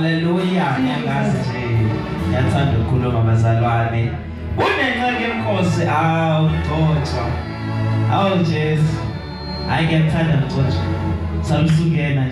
Haleluya ngiyazi nje ngiyathanda ukukhuluma abazalwane unenxeke inkosi awu Mgcotshwa awu Jesu. Hayi ngiyathanda Mgcotshwa samsukena